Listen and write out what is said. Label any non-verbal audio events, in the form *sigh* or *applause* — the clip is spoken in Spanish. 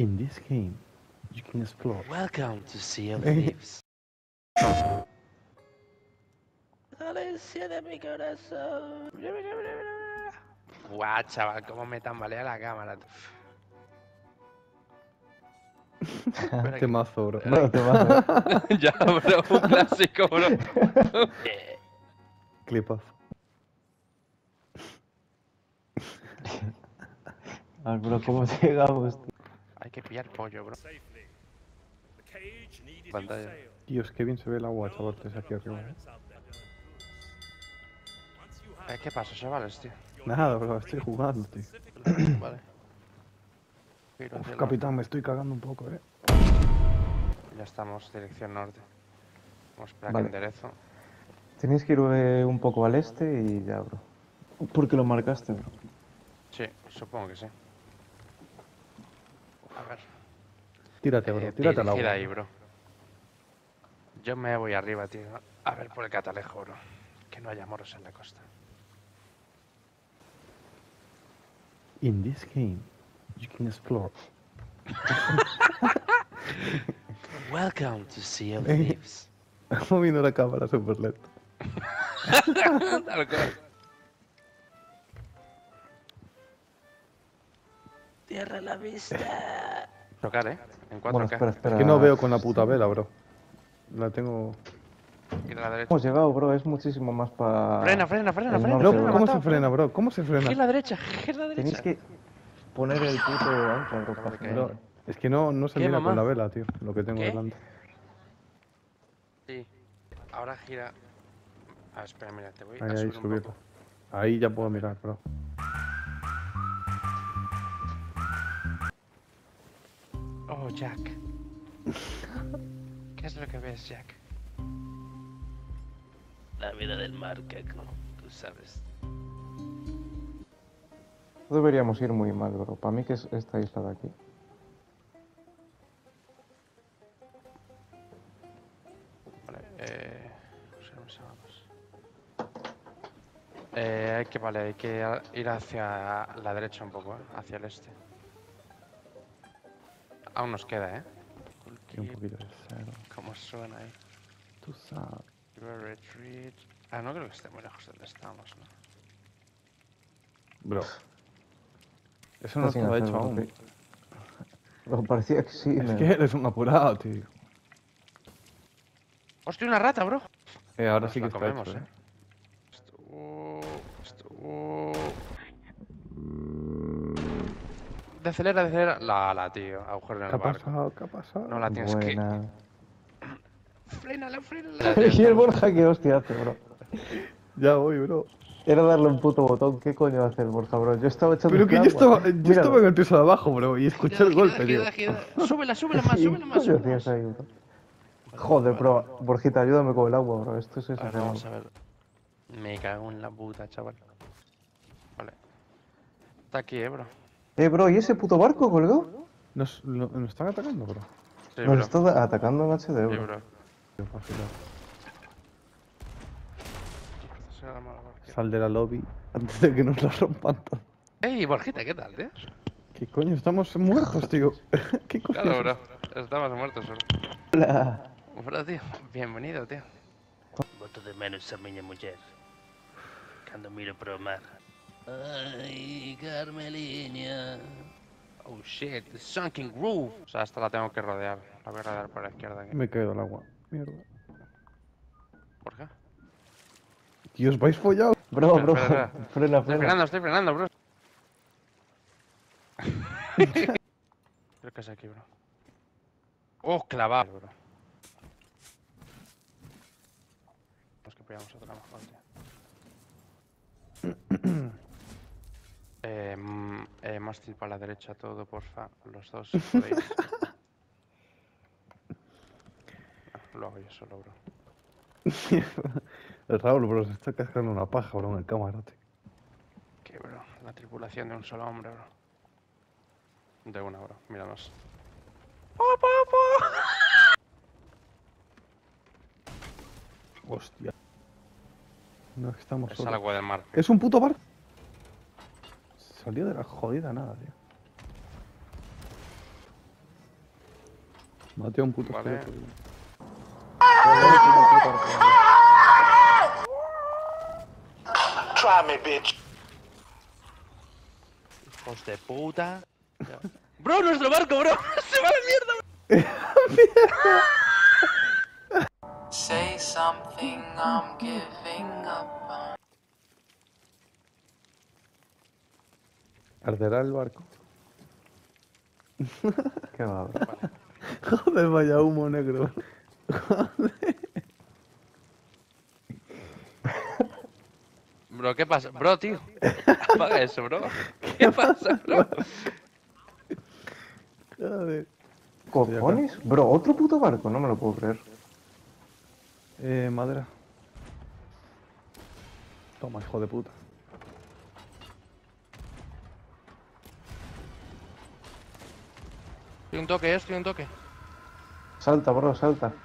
In this game, you can explore. Welcome to Sea of Eh. Thieves. Valencia de mi corazón. Guau, chaval, cómo me tambalea la cámara. *laughs* que- Temazo, bro. Te vas a- ya, bro, un clásico, bro. Eh, Clipazo. Ah, bro, ¿cómo llegamos? tío? Hay que pillar pollo, bro. Pantalla. Dios, qué bien se ve el agua, chaval, desde aquí arriba. ¿eh? Eh, ¿Qué pasa, chavales, tío? Nada, bro, estoy jugando, tío. Vale. Uf, capitán, me estoy cagando un poco, eh. Ya estamos, dirección norte. Vamos a esperar Vale. que enderezo. Tenéis que ir eh, un poco al este y ya, bro. Porque lo marcaste, bro. Sí, supongo que sí. A ver. Tírate, bro, eh, tírate al agua. ahí, bro. Yo me voy arriba, tío. A ver por el catalejo, bro. Que no haya moros en la costa. In this game, you can explore. *laughs* Welcome to Sea of Eh. Thieves. *laughs* Moviendo la cámara súper lento. *laughs* Tal cual. Tierra a la vista. *laughs* Tocar, ¿eh? En 4K. Bueno, espera, espera. Es que no veo con la puta vela, bro. La tengo. Ir a la derecha. Hemos llegado, bro. Es muchísimo más para... Frena, frena, frena, frena. ¿cómo se frena, bro? ¿Cómo se frena? Gira a la derecha, gira a la derecha. Tenéis que poner el puto ancla, bro. para Ok. frenar. Bro, es que no, no se ¿Qué, mira mamá? con la vela, tío. Lo que tengo ¿Qué? delante. Sí. Ahora gira. Ah, espera, mira, te voy Ahí, a ahí, subir un poco. Ahí ya puedo mirar, bro. Oh, Jack. ¿Qué es lo que ves, Jack? La vida del mar, Keiko. Tú sabes. No deberíamos ir muy mal, bro. Para mí que es esta isla de aquí. Vale, eh. Eh, hay que, vale, hay que ir hacia la derecha un poco, ¿eh? Hacia el este. Aún nos queda, ¿eh? Aquí un poquito de cero. ¿Cómo suena ahí? Tú sabes. Retreat. Ah, no creo que esté muy lejos de donde estamos, ¿no? Bro. Eso no Está estaba hecho aún. Bro, parecía que sí. Es que eres un apurado, tío. ¡Hostia, una rata, bro! Eh, ahora Nos sí que está comemos, hecho, ¿eh? eh. Esto- esto- Decelera, decelera. La, la, tío. Agujero en ¿Qué el ha barco. pasado? ¿Qué ha pasado? No la tienes que. Buena. *laughs* Frénala, frénala. *laughs* Y el Borja, ¿qué hostia hace, bro? Ya voy, bro. Era darle un puto botón. ¿Qué coño hace el Borja, bro? Yo estaba echando Pero que yo estaba, yo estaba en el piso de abajo, bro, y escuché el golpe, tío. Súbela, súbela más, ¿Y súbela más. qué súbela hacías más. ahí, bro? Joder, bro. Borjita, ayúdame con el agua, bro. Esto es A ver, exagerado. vamos a ver. Me cago en la puta, chaval. Vale. Está aquí, eh, bro. Eh, bro, ¿y ese puto barco colgó? Nos, lo- nos están atacando, bro. Sí, Nos bro. está atacando en HD, Sí, bro. bro. Mala barquera. Sal de la lobby antes de que nos la rompan todo. Ey, Borjita, ¿qué tal, tío? ¿Qué coño? Estamos muertos, tío. *laughs* ¿Qué coño? Claro, bro. Estamos muertos, bro. Hola. Bro, tío. Bienvenido, tío. Boto de menos a miña mujer. Cando miro pro mar. Ay, Carmeliña. Oh shit, the sunken groove. O sea, esta la tengo que rodear. La voy a rodear por la izquierda aquí. Me he caído al agua. Mierda. ¿Por qué? Tío, os vais follados. Bro, bro. *laughs* Frena, Estoy frena. frenando, estoy frenando, bro. *laughs* Creo que es aquí, bro. Oh, clavado, bro. Pues que pillamos otra mejor, tío. eh, mm, eh, mástil para la derecha todo, porfa. Los dos. *laughs* Ah, Lo hago yo solo, bro. El *laughs* Raúl, bro, se está cascando una paja, bro, en el camarote. Que, bro, la tripulación de un solo hombre, bro. De una, bro, míranos. Hostia. No, es que estamos Es al solos. agua del mar. Es un puto bar. Salió de la jodida nada, tío. Maté a un puto Vale. esqueleto. Try me, bitch. Hijos de puta. *laughs* Bro, nuestro barco, bro. *laughs* Se va a la mierda. Say something, I'm giving up on. Arderá el barco. *laughs* Qué va. Joder, vaya humo negro. Bro, ¿qué pasa? Bro, tío. Apaga eso, bro. ¿Qué pasa, bro? Joder. ¿Cojones? Bro, otro puto barco, no me lo puedo creer. Eh, madera. Toma, hijo de puta. Estoy un toque, eh, estoy un toque. Salta, bro, salta.